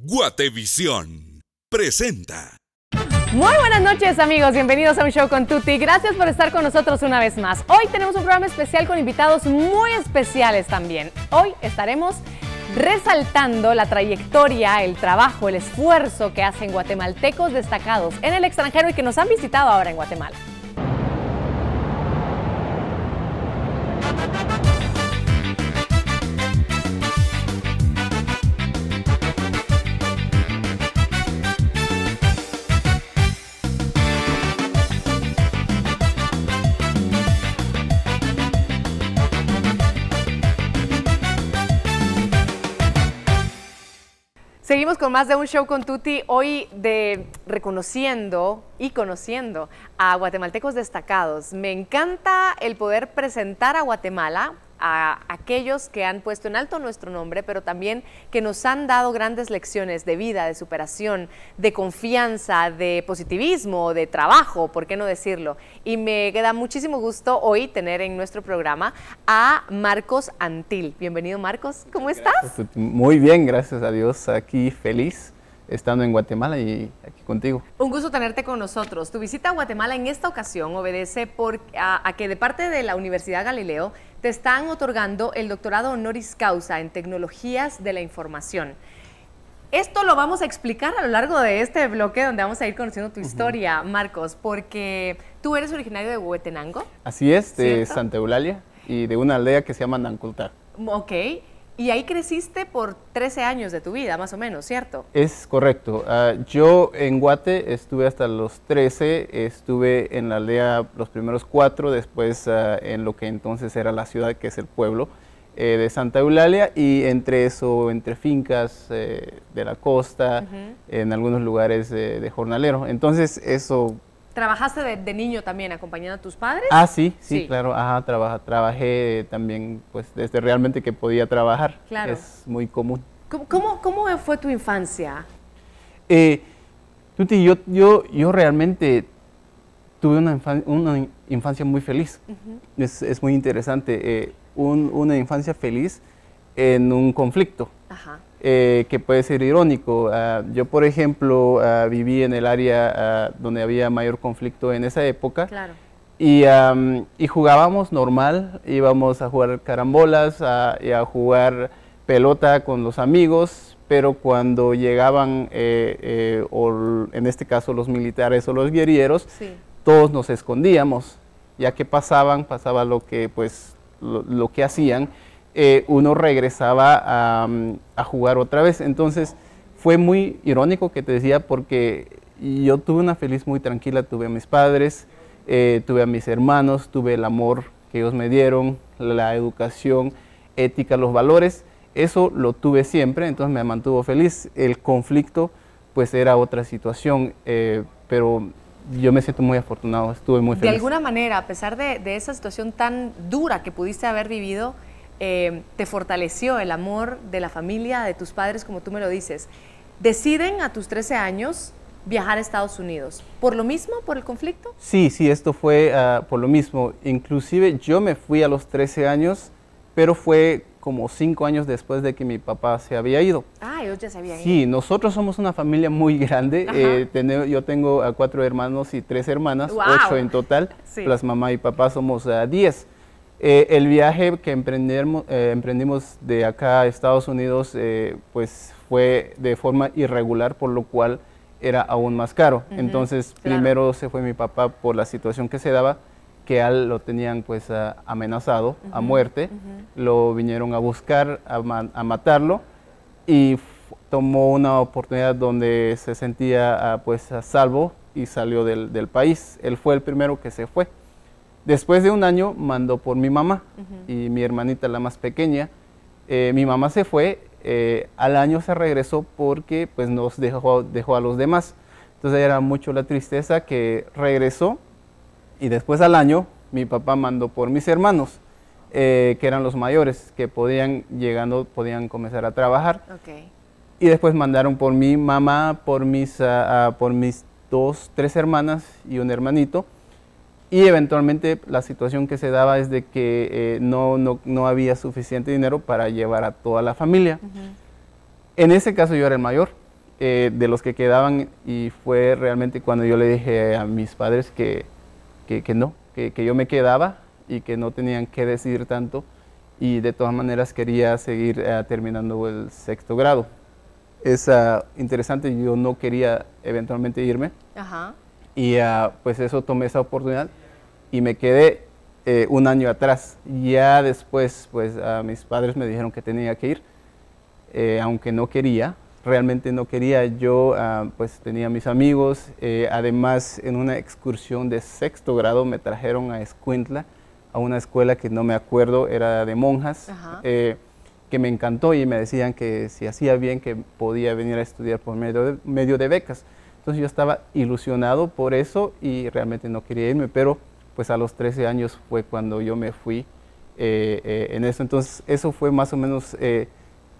Guatevisión presenta. Muy buenas noches amigos, bienvenidos a un show con Tuti. Gracias por estar con nosotros una vez más. Hoy tenemos un programa especial con invitados muy especiales también. Hoy estaremos resaltando la trayectoria, el trabajo, el esfuerzo que hacen guatemaltecos destacados en el extranjero y que nos han visitado ahora en Guatemala. Con más de un show con Tuti, hoy de reconociendo y conociendo a guatemaltecos destacados. Me encanta el poder presentar a Guatemala a aquellos que han puesto en alto nuestro nombre, pero también que nos han dado grandes lecciones de vida, de superación, de confianza, de positivismo, de trabajo, ¿por qué no decirlo? Y me queda muchísimo gusto hoy tener en nuestro programa a Marcos Antil. Bienvenido Marcos, ¿cómo estás? Muy bien, gracias a Dios, aquí feliz estando en Guatemala y aquí contigo. Un gusto tenerte con nosotros. Tu visita a Guatemala en esta ocasión obedece por, a, que de parte de la Universidad Galileo te están otorgando el doctorado honoris causa en tecnologías de la información. Esto lo vamos a explicar a lo largo de este bloque donde vamos a ir conociendo tu historia, Marcos, porque tú eres originario de Huehuetenango. Así es, de Santa Eulalia y de una aldea que se llama Nancultar. Ok, y ahí creciste por 13 años de tu vida, más o menos, ¿cierto? Es correcto. Ah, yo en Guate estuve hasta los 13, estuve en la aldea los primeros cuatro, después ah, en lo que entonces era la ciudad, que es el pueblo eh, de Santa Eulalia, y entre eso, entre fincas eh, de la costa, en algunos lugares de jornalero. Entonces eso ¿Trabajaste de, niño también acompañando a tus padres? Ah, sí, sí, claro. Ajá, trabaja, trabajé también, pues desde realmente que podía trabajar. Claro. Es muy común. ¿Cómo, cómo, fue tu infancia? Eh, Tuti, yo, yo, yo realmente tuve una, una infancia muy feliz. es, es, muy interesante. Eh, una infancia feliz en un conflicto. Ajá. Eh, que puede ser irónico. Ah, yo, por ejemplo, ah, viví en el área ah, donde había mayor conflicto en esa época. Y, y, jugábamos normal, íbamos a jugar carambolas y a jugar pelota con los amigos, pero cuando llegaban, eh, eh, o en este caso los militares o los guerrilleros, todos nos escondíamos, ya que pasaban, pasaba lo que, pues, lo que hacían eh, uno regresaba a, jugar otra vez. Entonces fue muy irónico que te decía porque yo tuve una feliz muy tranquila, tuve a mis padres, eh, tuve a mis hermanos, tuve el amor que ellos me dieron, la educación, ética, los valores, eso lo tuve siempre, entonces me mantuvo feliz. El conflicto pues era otra situación, eh, pero yo me siento muy afortunado, estuve muy feliz. De alguna manera, a pesar de, de esa situación tan dura que pudiste haber vivido, eh, te fortaleció el amor de la familia, de tus padres, como tú me lo dices. Deciden a tus 13 años viajar a Estados Unidos. ¿Por lo mismo, por el conflicto? Sí, sí, esto fue ah, por lo mismo. Inclusive yo me fui a los 13 años, pero fue como cinco años después de que mi papá se había ido. Ah, ellos ya se habían ido. Sí, nosotros somos una familia muy grande. Eh, yo tengo a cuatro hermanos y tres hermanas, ocho en total. Sí. Plus mamá y papá somos a diez. Eh, el viaje que eh, emprendimos de acá a Estados Unidos eh, pues fue de forma irregular, por lo cual era aún más caro. Entonces, primero se fue mi papá por la situación que se daba, que a él lo tenían pues amenazado a muerte, lo vinieron a buscar, a, matarlo, y tomó una oportunidad donde se sentía ah, pues a salvo y salió del, del país. Él fue el primero que se fue. Después de un año mandó por mi mamá y mi hermanita, la más pequeña. Eh, mi mamá se fue, eh, al año se regresó porque pues nos dejó, dejó a los demás. Entonces era mucho la tristeza que regresó y después al año mi papá mandó por mis hermanos, eh, que eran los mayores, que podían, llegando, podían comenzar a trabajar. Y después mandaron por mi mamá, por mis, ah, ah, por mis dos, tres hermanas y un hermanito y eventualmente la situación que se daba es de que eh, no, no, no, había suficiente dinero para llevar a toda la familia. En ese caso yo era el mayor, eh, de los que quedaban y fue realmente cuando yo le dije a mis padres que, que, no, que, que, yo me quedaba y que no tenían que decidir tanto y de todas maneras quería seguir eh, terminando el sexto grado. Es uh, interesante, yo no quería eventualmente irme y uh, pues eso tomé esa oportunidad y me quedé eh, un año atrás. Ya después pues mis padres me dijeron que tenía que ir, eh, aunque no quería, realmente no quería. Yo uh, pues tenía mis amigos, además en una excursión de sexto grado me trajeron a Escuintla a una escuela que no me acuerdo, era de monjas, eh, que me encantó y me decían que si hacía bien que podía venir a estudiar por medio de, medio de becas. Entonces yo estaba ilusionado por eso y realmente no quería irme, pero pues a los 13 años fue cuando yo me fui eh, eh, en eso. Entonces eso fue más o menos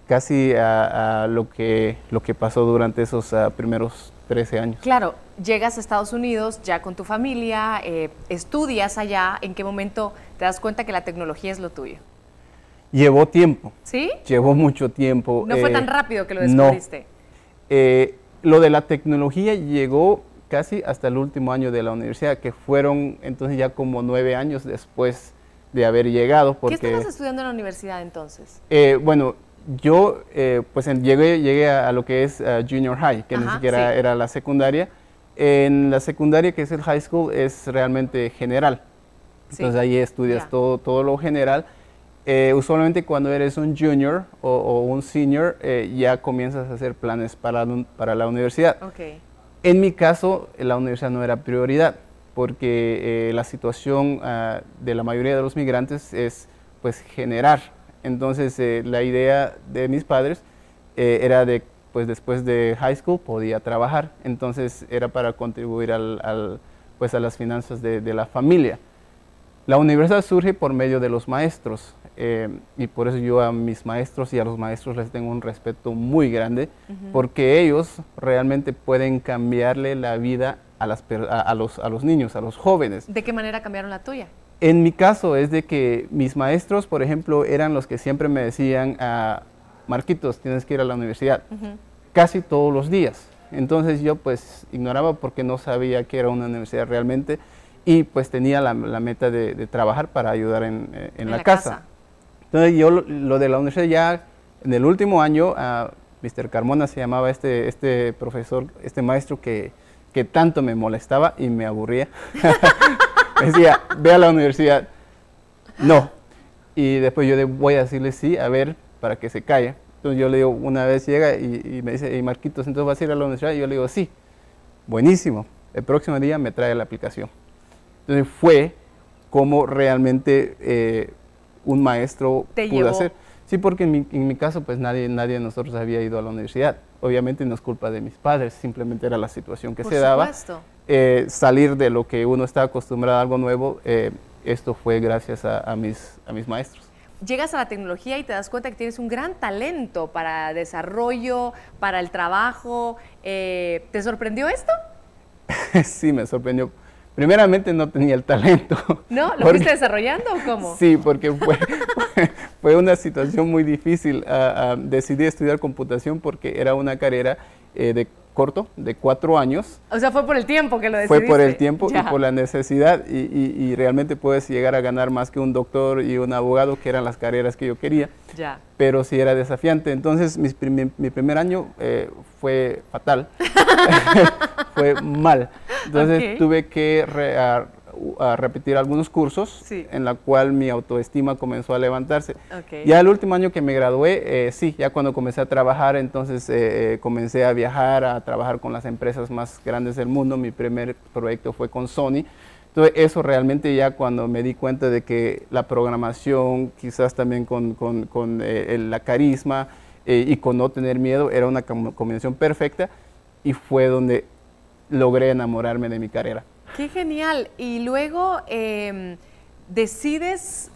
casi a, lo, que, lo que pasó durante esos ah, primeros 13 años. Claro, llegas a Estados Unidos ya con tu familia, eh, estudias allá, ¿en qué momento te das cuenta que la tecnología es lo tuyo? Llevó tiempo. ¿Sí? Llevó mucho tiempo. No fue tan eh, rápido que lo descubriste. Eh, lo de la tecnología llegó casi hasta el último año de la universidad, que fueron entonces ya como nueve años después de haber llegado. Porque, ¿Qué estabas estudiando en la universidad entonces? bueno, yo eh, pues llegué, llegué a, lo que es uh, junior high, que ni siquiera era la secundaria. En la secundaria, que es el high school, es realmente general. Entonces ahí estudias todo, todo lo general. Eh, usualmente cuando eres un junior o, un senior, eh, ya comienzas a hacer planes para, para la universidad. En mi caso, la universidad no era prioridad, porque la situación uh, de la mayoría de los migrantes es pues generar entonces eh, la idea de mis padres eh, era de, pues después de high school podía trabajar, entonces era para contribuir al, pues a las finanzas de, la familia. La universidad surge por medio de los maestros eh, y por eso yo a mis maestros y a los maestros les tengo un respeto muy grande porque ellos realmente pueden cambiarle la vida a, las, a, los, a los niños, a los jóvenes. ¿De qué manera cambiaron la tuya? En mi caso es de que mis maestros, por ejemplo, eran los que siempre me decían, ah, Marquitos, tienes que ir a la universidad, casi todos los días. Entonces yo pues ignoraba porque no sabía que era una universidad realmente y pues tenía la, meta de, trabajar para ayudar en, eh, la, casa. Entonces yo lo, de la universidad ya en el último año, uh, Mr. Carmona se llamaba este, este profesor, este maestro que, que tanto me molestaba y me aburría. decía, ve a la universidad. No. Y después yo voy a decirle sí, a ver, para que se calle. Entonces yo le digo, una vez llega y, me dice, y Marquitos, entonces vas a ir a la universidad. Y yo le digo, sí. Buenísimo. El próximo día me trae la aplicación. Entonces fue como realmente eh, un maestro pudo hacer. Sí, porque en mi, en mi, caso, pues nadie, nadie de nosotros había ido a la universidad. Obviamente no es culpa de mis padres, simplemente era la situación que se daba. Eh, salir de lo que uno está acostumbrado a algo nuevo, eh, esto fue gracias a, mis, a mis maestros. Llegas a la tecnología y te das cuenta que tienes un gran talento para desarrollo, para el trabajo. Eh, ¿Te sorprendió esto? sí, me sorprendió. Primeramente no tenía el talento. ¿No? ¿Lo fuiste desarrollando o cómo? Sí, porque fue, fue una situación muy difícil. Uh, decidí estudiar computación porque era una carrera de corto, de cuatro años. O sea, fue por el tiempo que lo decidiste. Fue por el tiempo y por la necesidad y, realmente puedes llegar a ganar más que un doctor y un abogado, que eran las carreras que yo quería. Ya. Pero sí era desafiante. Entonces, mi, mi primer año eh, fue fatal, fue mal. Entonces, tuve que a repetir algunos cursos, en la cual mi autoestima comenzó a levantarse. Ya el último año que me gradué, eh, sí, ya cuando comencé a trabajar, entonces eh, eh, comencé a viajar, a trabajar con las empresas más grandes del mundo. Mi primer proyecto fue con Sony. Entonces eso realmente ya cuando me di cuenta de que la programación, quizás también con, con, con la carisma y con no tener miedo, era una combinación perfecta y fue donde logré enamorarme de mi carrera. Qué genial. Y luego em, decides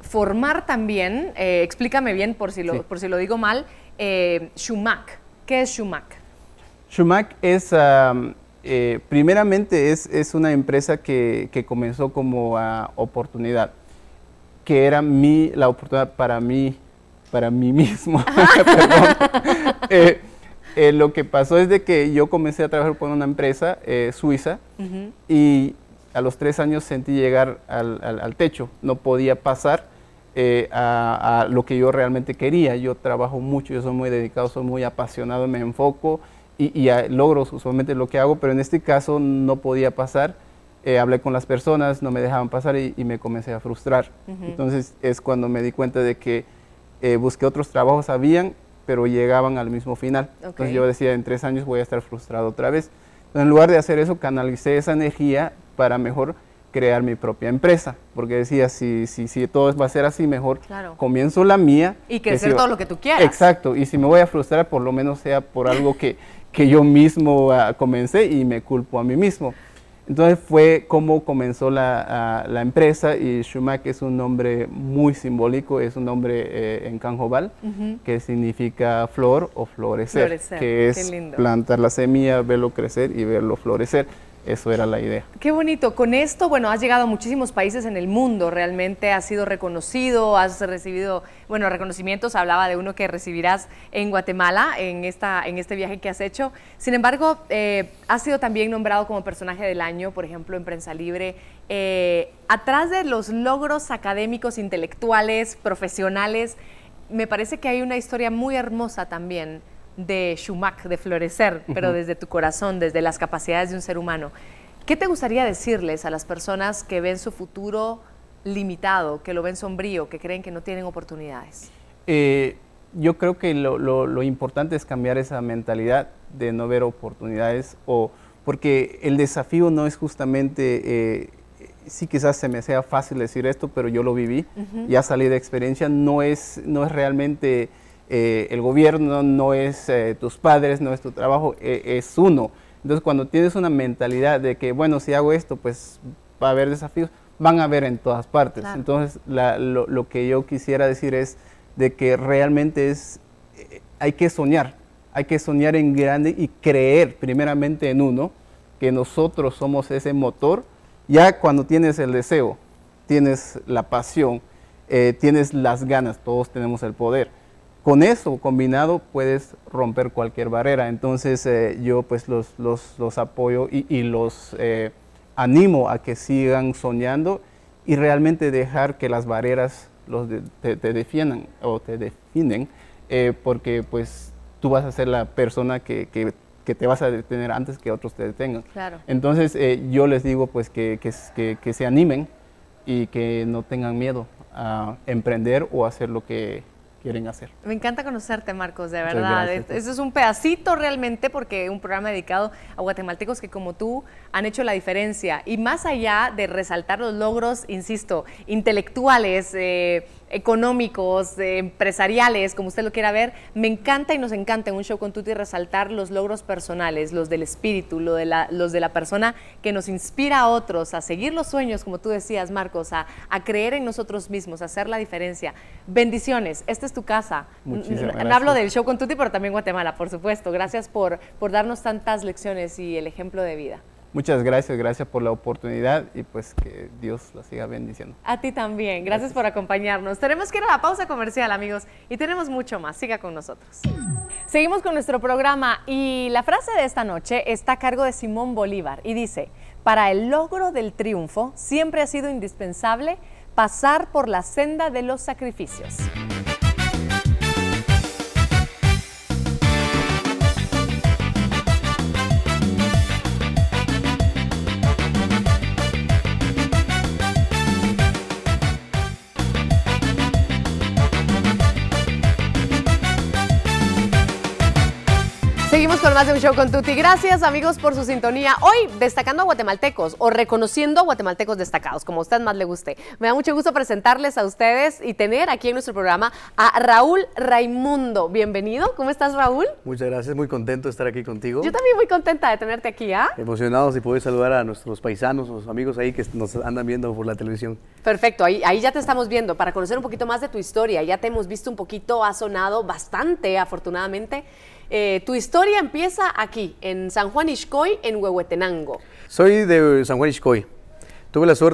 formar también, eh, explícame bien por si lo, por si lo digo mal, eh, Shumac. ¿Qué es Shumac? Shumac es, eh, primeramente, es, una empresa que, comenzó como oportunidad, que era mi, la oportunidad para mí, para mí mismo. eh, lo que pasó es de que yo comencé a trabajar con una empresa eh, suiza y a los tres años sentí llegar al, techo, no podía pasar eh, a, lo que yo realmente quería. Yo trabajo mucho, yo soy muy dedicado, soy muy apasionado, me enfoco y, logro usualmente lo que hago, pero en este caso no podía pasar. Eh, hablé con las personas, no me dejaban pasar y, me comencé a frustrar. Entonces es cuando me di cuenta de que eh, busqué otros trabajos, habían, pero llegaban al mismo final. Entonces yo decía, en tres años voy a estar frustrado otra vez. Entonces, en lugar de hacer eso, canalicé esa energía para mejor crear mi propia empresa, porque decía, si, si, si todo va a ser así, mejor comienzo la mía. Y crecer todo lo que tú quieras. Exacto, y si me voy a frustrar, por lo menos sea por algo que, que yo mismo uh, comencé y me culpo a mí mismo. Entonces fue como comenzó la, la, empresa y Shumak es un nombre muy simbólico, es un nombre eh, en canjobal que significa flor o florecer, que es plantar la semilla, verlo crecer y verlo florecer eso era la idea. Qué bonito. Con esto, bueno, has llegado a muchísimos países en el mundo, realmente has sido reconocido, has recibido, bueno, reconocimientos, hablaba de uno que recibirás en Guatemala, en, esta, en este viaje que has hecho. Sin embargo, eh, has sido también nombrado como personaje del año, por ejemplo, en Prensa Libre. Eh, atrás de los logros académicos, intelectuales, profesionales, me parece que hay una historia muy hermosa también de Shumac, de florecer, pero desde tu corazón, desde las capacidades de un ser humano. ¿Qué te gustaría decirles a las personas que ven su futuro limitado, que lo ven sombrío, que creen que no tienen oportunidades? Eh, yo creo que lo, importante es cambiar esa mentalidad de no ver oportunidades, o, porque el desafío no es justamente, eh, sí quizás se me sea fácil decir esto, pero yo lo viví, ya salí de experiencia, no es, no es realmente eh, el gobierno, no es eh, tus padres, no es tu trabajo, e, es uno. Entonces cuando tienes una mentalidad de que, bueno, si hago esto, pues va a haber desafíos, van a haber en todas partes. Entonces lo, que yo quisiera decir es de que realmente es, eh, hay que soñar, hay que soñar en grande y creer primeramente en uno, que nosotros somos ese motor. Ya cuando tienes el deseo, tienes la pasión, tienes las ganas, todos tenemos el poder con eso combinado puedes romper cualquier barrera. Entonces eh, yo pues los, los, apoyo y, los eh, animo a que sigan soñando y realmente dejar que las barreras los te, defiendan o te definen, eh, porque pues tú vas a ser la persona que, que, te vas a detener antes que otros te detengan. Claro. Entonces yo les digo pues que, que se animen y que no tengan miedo a emprender o hacer lo que quieren hacer. Me encanta conocerte, Marcos, de verdad. Eso es un pedacito realmente porque un programa dedicado a guatemaltecos que como tú han hecho la diferencia. Y más allá de resaltar los logros, insisto, intelectuales, eh, económicos, empresariales, como usted lo quiera ver, me encanta y nos encanta en un show con Tuti resaltar los logros personales, los del espíritu, lo de la, los de la persona que nos inspira a otros a seguir los sueños, como tú decías, Marcos, a, creer en nosotros mismos, a hacer la diferencia. Bendiciones, esta es tu casa. Muchísimas Hablo del show con Tuti, pero también Guatemala, por supuesto. Gracias por, por darnos tantas lecciones y el ejemplo de vida. Muchas gracias, gracias por la oportunidad y pues que Dios la siga bendiciendo. A ti también, gracias, por acompañarnos. Tenemos que ir a la pausa comercial, amigos, y tenemos mucho más. Siga con nosotros. Seguimos con nuestro programa y la frase de esta noche está a cargo de Simón Bolívar y dice, para el logro del triunfo siempre ha sido indispensable pasar por la senda de los sacrificios. Con más de un show con Tuti. Gracias amigos por su sintonía. Hoy destacando a guatemaltecos o reconociendo a guatemaltecos destacados, como a usted más le guste. Me da mucho gusto presentarles a ustedes y tener aquí en nuestro programa a Raúl Raimundo. Bienvenido. ¿Cómo estás Raúl? Muchas gracias, muy contento de estar aquí contigo. Yo también muy contenta de tenerte aquí. ¿ah? Emocionados y poder saludar a nuestros paisanos, los amigos ahí que nos andan viendo por la televisión. Perfecto, ahí, ahí ya te estamos viendo para conocer un poquito más de tu historia. Ya te hemos visto un poquito, ha sonado bastante afortunadamente. Eh, tu historia empieza aquí, en San Juan Ixcoy, en Huehuetenango. Soy de San Juan Ixcoy. Tuve la suerte